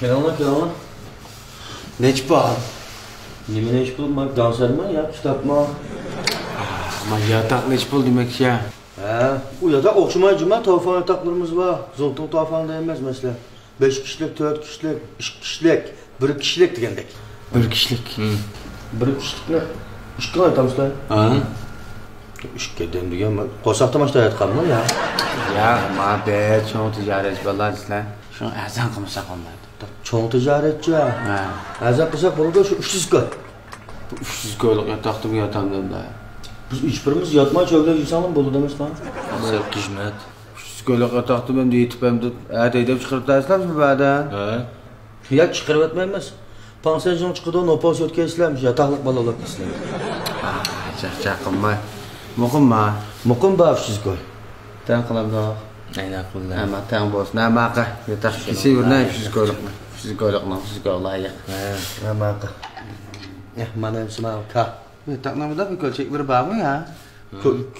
Kelamlar kelamlar. Neç bor? Nimene iş bulmak, danser mi ya, kitap mı? Ama yatak neç bol demek ya. He, bu yatak okşamayıcı tavfan yataklarımız var. Zoltun tavfan değmez mesela. Beş kişilik, dört kişilik, üç kişilik, bir kişilik degandek. Bir kişilik. Bir kişilik ne? Üç kişilik aytamız lan. Ha? Üç keden degan ben. Qo'saqda mashta aytganmi ya? Ya ama be çoğun ticaret bolalar sizlar. Şunu azan qilmasa qolmaydi. Cho'ng tijoratchi. Ha. Azab qilsak bo'ladi shu 300 ga. Bu 300 koyluq yatakta bu yatamdan da. Biz hiçbirimiz yatmay cho'glab yursak bo'ladi emasmi? Hizmet. 300 koyluq yatakta ben de yetip hem de ataydab chiqarib tashlabsiz ba'da. He. Ya chiqarib o'tmaymiz. Pansiyon chiqadi, nopos o'tkazishlarmiz, yataqliq bolalar qilsin. Chaqchaq qilmay. Muqimma. Muqim ba 300 ga. Tan qilamda. Aynen kullan. Ama tan bo'lsin. Namaqa. Yatak kisi yurna 300 koyluq. 300 koyluqni 300 koyluq layiq. He. Nima qil? Eh, mana sima ka. Yatak namida bir ko'lchak bir bormi ya?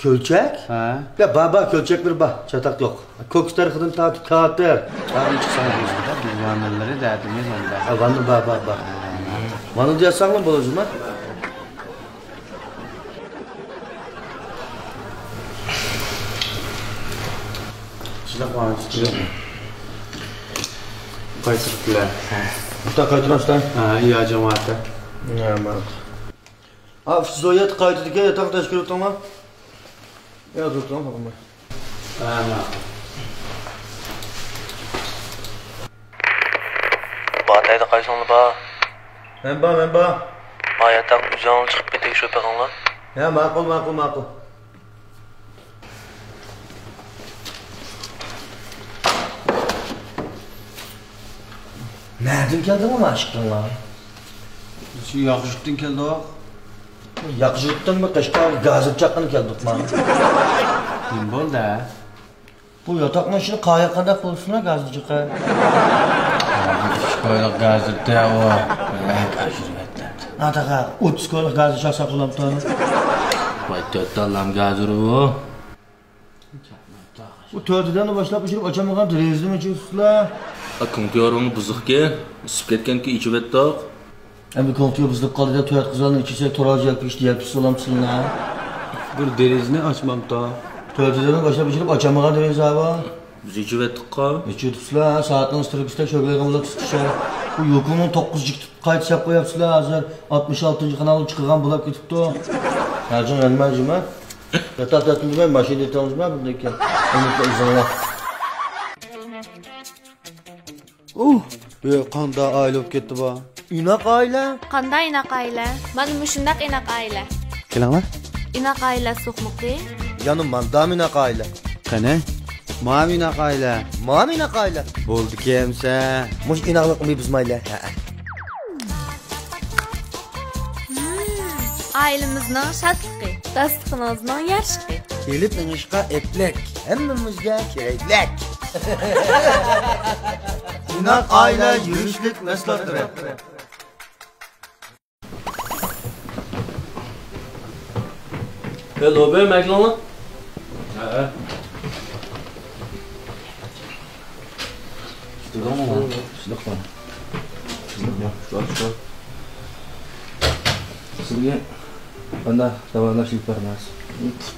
Ko'lchak? Ha. Ya baba ko'lchak bir ba, chataq yo'q. Ko'k tarixdan tatib kater. Tarim chiqsan bizda. Duvarları derdimiz onda. Ha, vanni ba ba ba. Mana deyasangmi bo'lajimi? Sizlar quvonchli. Qaytiribdilar. Usta qaytirmasdan. Ha, iya jamoatda. Nima? Ha, zoyat qaytdiga yataq tashkil etdingmi? Ya, do'stim, bo'lmay. Ha, Batayda qaysanlı ba. Men ba, men ba. Hayatdan uzağın çıkıp bir tek şöpe kanla. Ya, ma'qul, ma'qul, ma'qul. Nereden geldin ama aşkın lan? Shu yoqishdan keldi o. Yakışıktın mı kaşkar gazet çakını geldik lan. Kim bo'ldi? Bu yatak maşını kaya kadar bulsuna gazcıka. Shikoylik gazetda o. Ashirbatda. Nataka, 30 koylik gazı çaksa kullanıptı. Vay dörttallam gazuru bu. Bu törtüden de başlayıp uçurup açamagan rezil mi çıksızlar? Akın diyorunu buzuk ki. Isıp ketken ki içi bettak. Hem bir kontrol bizlik kaldı da tört kızlarını içecek toracı yapış diye yapış olamsın lan. Bir derizini açmamda. Törtüden de başlayıp uçurup açamagan rezil abi. Biz içi bettik ka. Neçe tutsular, saatten ıstırıp işte şöyle kamula tutuşlar. Bu yokumun 9 cik kayıt yapı yapsılar hazır 66. kanalı çıkıran bulak gitipti o. Ercan elmacım ha. Yatak yatınca Uh, bir kan daha aile olup gitti bu. İnak aile. Qanday inaq aila? Mana mushundaq inaq aila. Kelinglar. Inaq aila suqmuqi. Yanım man, dam inak aile. Qani? Mamina qayla. Mam inak aile. Bo'ldi kemsa. Muş inaklık mı biz maile? Ailimizning shatliqi, dasturxonimizning yarshqi. Gelip inişka eplek. Hemmimizge kereklek. İnak aile yürüyüşlük meslektür. Hello be Meglon'la. Ha. Şuradan mı lan? Şuradan mı? Şuradan şuradan. Sizge bana davarlaşıp vermez.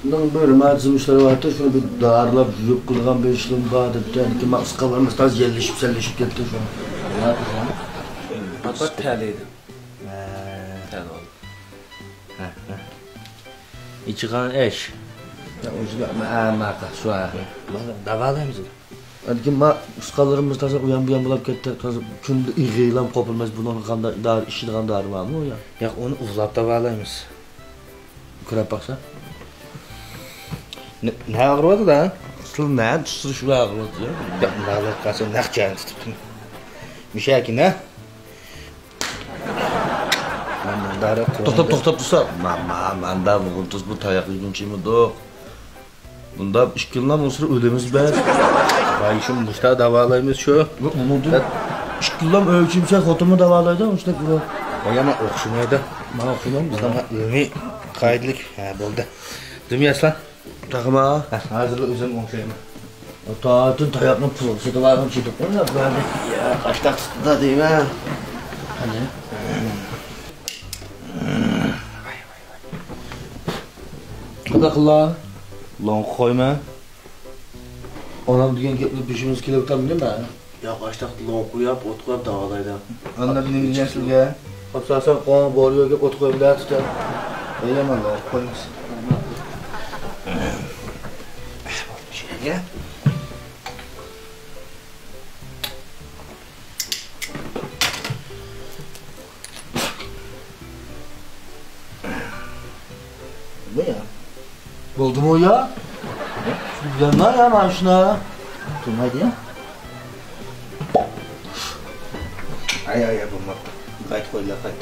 Bundan böyle mazlum işleri vardı. Şunu bir darlap, yok kılgan bir işlem vardı. Yani ki maskalarımız taz yerleşip selleşip gitti şu an. Ne yapacağım? Bak terliydi. Terli oldu. Eş. Ya o yüzden ama maka şu an. Davalayım bizi. Yani ki ma uskalarımız taz uyan buyan bulap gitti. Taz iğilam kopulmaz bunun kanda dar işini dar var mı o ya? Ya onu uzlap davalayımız. Kırap baksa. Ne, ne ağrımadı da? Asıl ne? Tusur şu ağırlığı ya. Ya bağlayıp kalsın ne yapacağını tutup. Bir şey ki ne? Toktap toktap dursa. Mama manda bugün tuz bu yüzün çimi dok. Bunda işkilna mısır ödemiz be. Vay işim muşta davalayımız şu. Umudu. İşkillam ölçümse xotumu davalaydı işte bu. Oyama okşumaydı. Ma oxumam biz. Ama ilmi kaydık. Ha buldu. Değil tag'ma hozir o'zim o'xshayman toatun tayoqni pul setib olgan chetib qo'yinglar bularni qashtaq tutdi deyman qani qanaqa qillar lon qo'yma onam degan gapni beshimiz kelib o'tamidimi yo qashtaq lon koyup o't qo'yib davolaydi anlar nima degan sizga hopsasan qon bor yo'q deb o't qo'yiblar tutab aylamanlar qo'ymasin Şuraya. Bu ya. Buldu mu o ya? Şu güzel ya şuna. Dur hadi ya. Ay ay yapma. Kayıt koy la kayıt.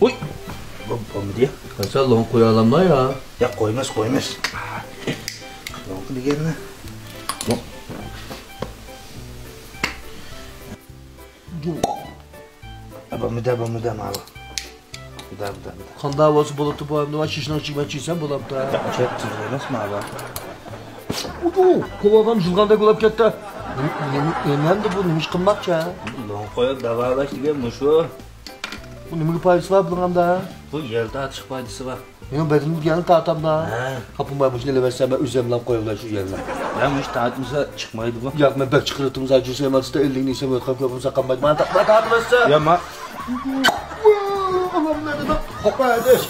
Uy. Bu bu mu diye? Kaça lan koyalım ya. Ya koymaz koymaz. Long di gana. Long. Apa muda apa muda malu. Muda muda muda. Kan davası bulutu bu hem de var şişden çıkma çiğsen bulap da. Cek tuzlamas malu. Udu, kovadan jilganda kulap. Yemem de bu kımmak ya. Long koyup davalaş diye muşu. Bu neymiş payısı var bunun da. Bu yerde açık faydası var. Benim bedenim yanı tahtam da. Ha. Kapım var bu şimdi versen ben üzerime koyuyorlar şu yerine. Ya muş taatımıza çıkmaydı bu. Yak ben bek çıkarttım acı sevmez de elini ise böyle kapıyorum sakamay. Bana takma tatmazsa. Ya ma Allah'ım nerede? Hoppa edeş.